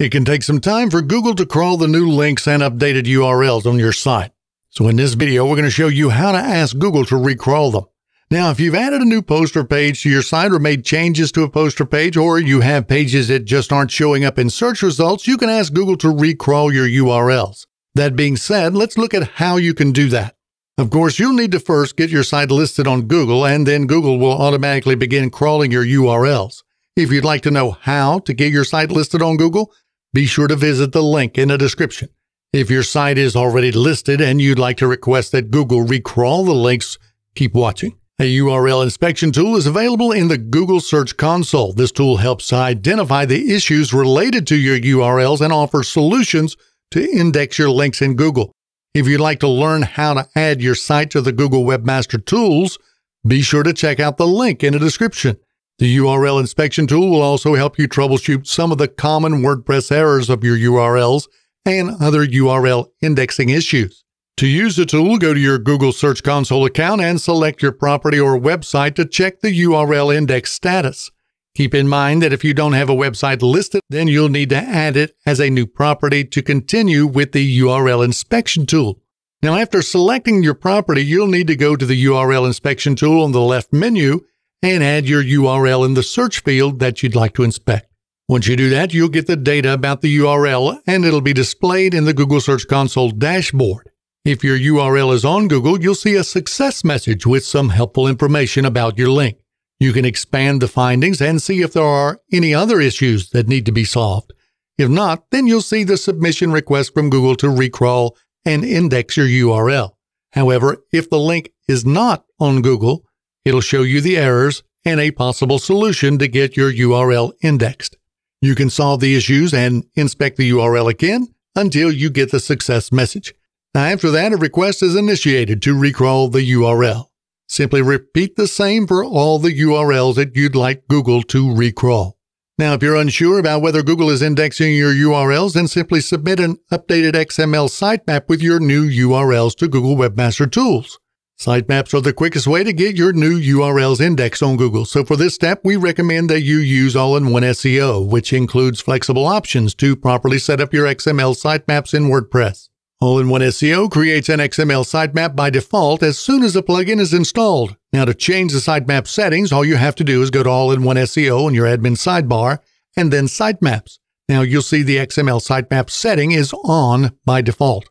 It can take some time for Google to crawl the new links and updated URLs on your site. So in this video, we're going to show you how to ask Google to recrawl them. Now, if you've added a new poster page to your site or made changes to a poster page, or you have pages that just aren't showing up in search results, you can ask Google to recrawl your URLs. That being said, let's look at how you can do that. Of course, you'll need to first get your site listed on Google, and then Google will automatically begin crawling your URLs. If you'd like to know how to get your site listed on Google, be sure to visit the link in the description. If your site is already listed and you'd like to request that Google recrawl the links, keep watching. A URL inspection tool is available in the Google Search Console. This tool helps identify the issues related to your URLs and offers solutions to index your links in Google. If you'd like to learn how to add your site to the Google Webmaster Tools, be sure to check out the link in the description. The URL inspection tool will also help you troubleshoot some of the common WordPress errors of your URLs and other URL indexing issues. To use the tool, go to your Google Search Console account and select your property or website to check the URL index status. Keep in mind that if you don't have a website listed, then you'll need to add it as a new property to continue with the URL inspection tool. Now, after selecting your property, you'll need to go to the URL inspection tool on the left menu and add your URL in the search field that you'd like to inspect. Once you do that, you'll get the data about the URL and it'll be displayed in the Google Search Console dashboard. If your URL is on Google, you'll see a success message with some helpful information about your link. You can expand the findings and see if there are any other issues that need to be solved. If not, then you'll see the submission request from Google to recrawl and index your URL. However, if the link is not on Google, it'll show you the errors and a possible solution to get your URL indexed. You can solve the issues and inspect the URL again until you get the success message. Now, after that, a request is initiated to recrawl the URL. Simply repeat the same for all the URLs that you'd like Google to recrawl. Now, if you're unsure about whether Google is indexing your URLs, then simply submit an updated XML sitemap with your new URLs to Google Webmaster Tools. Sitemaps are the quickest way to get your new URLs indexed on Google. So for this step, we recommend that you use All-in-One SEO, which includes flexible options to properly set up your XML sitemaps in WordPress. All-in-One SEO creates an XML sitemap by default as soon as the plugin is installed. Now to change the sitemap settings, all you have to do is go to All-in-One SEO in your admin sidebar and then Sitemaps. Now you'll see the XML sitemap setting is on by default.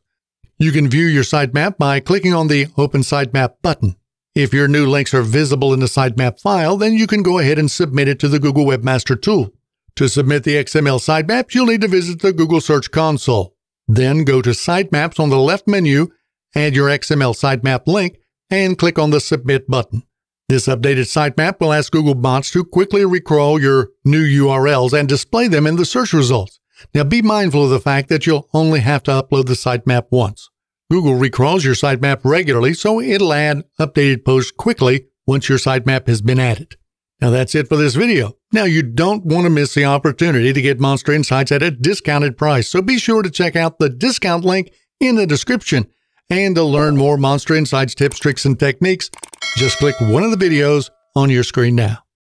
You can view your sitemap by clicking on the Open Sitemap button. If your new links are visible in the sitemap file, then you can go ahead and submit it to the Google Webmaster tool. To submit the XML sitemap, you'll need to visit the Google Search Console. Then go to Sitemaps on the left menu, add your XML sitemap link, and click on the Submit button. This updated sitemap will ask Google bots to quickly recrawl your new URLs and display them in the search results. Now be mindful of the fact that you'll only have to upload the sitemap once. Google recrawls your sitemap regularly, so it'll add updated posts quickly once your sitemap has been added. Now that's it for this video. Now you don't want to miss the opportunity to get MonsterInsights at a discounted price, so be sure to check out the discount link in the description. And to learn more MonsterInsights tips, tricks, and techniques, just click one of the videos on your screen now.